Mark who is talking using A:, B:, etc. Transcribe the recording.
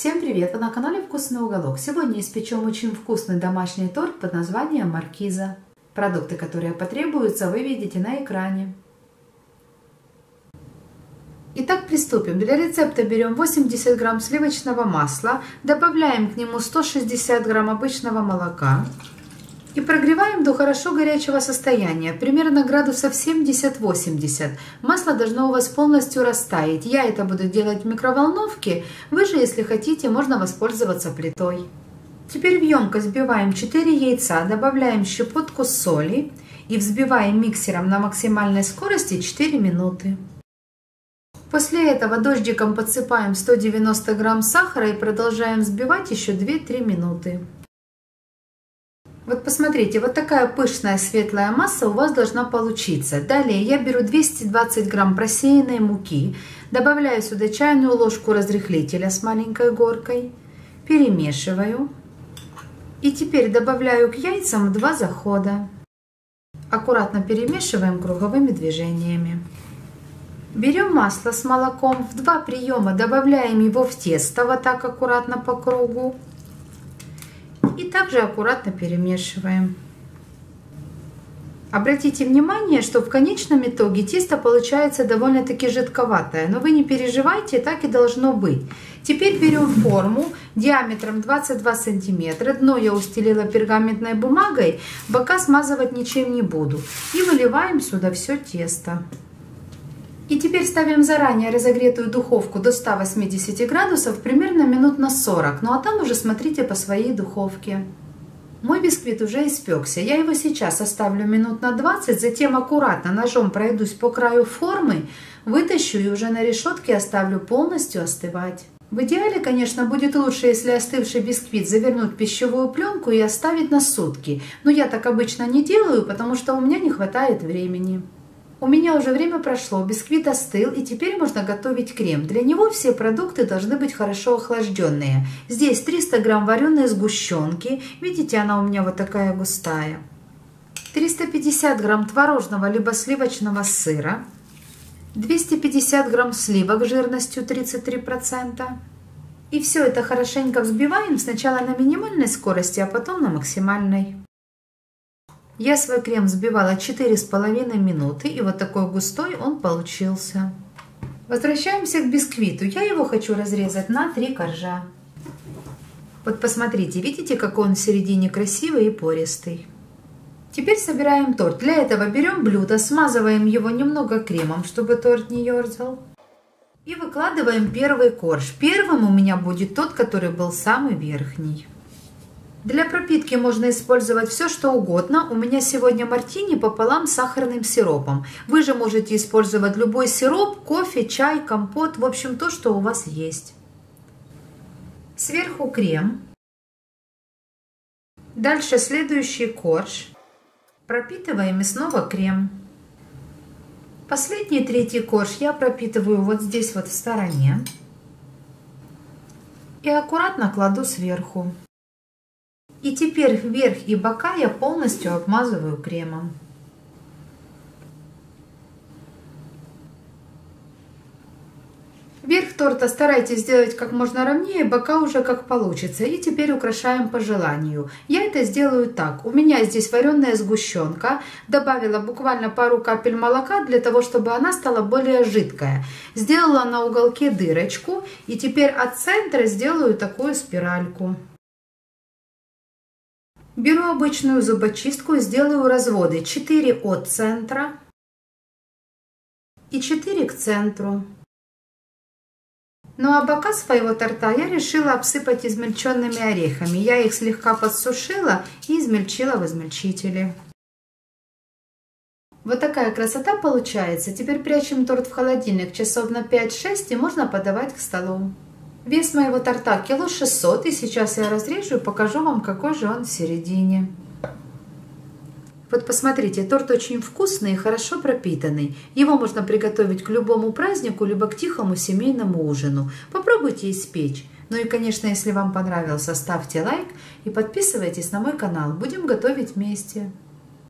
A: Всем привет! Вы на канале Вкусный уголок. Сегодня испечем очень вкусный домашний торт под названием маркиза. Продукты, которые потребуются, вы видите на экране. Итак, приступим. Для рецепта берем 80 грамм сливочного масла, добавляем к нему 160 грамм обычного молока, и прогреваем до хорошо горячего состояния, примерно градусов 70-80. Масло должно у вас полностью растаять. Я это буду делать в микроволновке. Вы же, если хотите, можно воспользоваться плитой. Теперь в емкость взбиваем 4 яйца, добавляем щепотку соли и взбиваем миксером на максимальной скорости 4 минуты. После этого дождиком подсыпаем 190 грамм сахара и продолжаем взбивать еще 2-3 минуты. Вот посмотрите, вот такая пышная светлая масса у вас должна получиться. Далее я беру 220 грамм просеянной муки, добавляю сюда чайную ложку разрыхлителя с маленькой горкой, перемешиваю. И теперь добавляю к яйцам два захода. Аккуратно перемешиваем круговыми движениями. Берем масло с молоком, в два приема добавляем его в тесто, вот так аккуратно по кругу. Также аккуратно перемешиваем. Обратите внимание, что в конечном итоге тесто получается довольно-таки жидковатое, но вы не переживайте, так и должно быть. Теперь берем форму диаметром 22 сантиметра, дно я устелила пергаментной бумагой, бока смазывать ничем не буду. И выливаем сюда все тесто. И теперь ставим заранее разогретую духовку до 180 градусов примерно минут на 40, ну а там уже смотрите по своей духовке. Мой бисквит уже испекся, я его сейчас оставлю минут на 20, затем аккуратно ножом пройдусь по краю формы, вытащу и уже на решетке оставлю полностью остывать. В идеале, конечно, будет лучше, если остывший бисквит завернуть в пищевую пленку и оставить на сутки, но я так обычно не делаю, потому что у меня не хватает времени. У меня уже время прошло, бисквит остыл, и теперь можно готовить крем. Для него все продукты должны быть хорошо охлажденные. Здесь 300 грамм вареной сгущенки, видите, она у меня вот такая густая. 350 грамм творожного либо сливочного сыра, 250 грамм сливок жирностью 33%. И все это хорошенько взбиваем сначала на минимальной скорости, а потом на максимальной. Я свой крем взбивала 4,5 минуты, и вот такой густой он получился. Возвращаемся к бисквиту. Я его хочу разрезать на три коржа. Вот посмотрите, видите, какой он в середине красивый и пористый. Теперь собираем торт. Для этого берем блюдо, смазываем его немного кремом, чтобы торт не ерзал. И выкладываем первый корж. Первым у меня будет тот, который был самый верхний. Для пропитки можно использовать все, что угодно. У меня сегодня мартини пополам с сахарным сиропом. Вы же можете использовать любой сироп, кофе, чай, компот, в общем, то, что у вас есть. Сверху крем. Дальше следующий корж. Пропитываем и снова крем. Последний третий корж я пропитываю вот здесь вот в стороне. И аккуратно кладу сверху. И теперь вверх и бока я полностью обмазываю кремом. Верх торта старайтесь сделать как можно ровнее, бока уже как получится. И теперь украшаем по желанию. Я это сделаю так. У меня здесь вареная сгущенка. Добавила буквально пару капель молока для того, чтобы она стала более жидкая. Сделала на уголке дырочку. И теперь от центра сделаю такую спиральку. Беру обычную зубочистку и сделаю разводы 4 от центра и 4 к центру. Ну а бока своего торта я решила обсыпать измельченными орехами. Я их слегка подсушила и измельчила в измельчителе. Вот такая красота получается. Теперь прячем торт в холодильник часов на 5-6 и можно подавать к столу. Вес моего торта кило 600, и сейчас я разрежу и покажу вам, какой же он в середине. Вот посмотрите, торт очень вкусный и хорошо пропитанный. Его можно приготовить к любому празднику, либо к тихому семейному ужину. Попробуйте испечь. Ну и, конечно, если вам понравился, ставьте лайк и подписывайтесь на мой канал. Будем готовить вместе.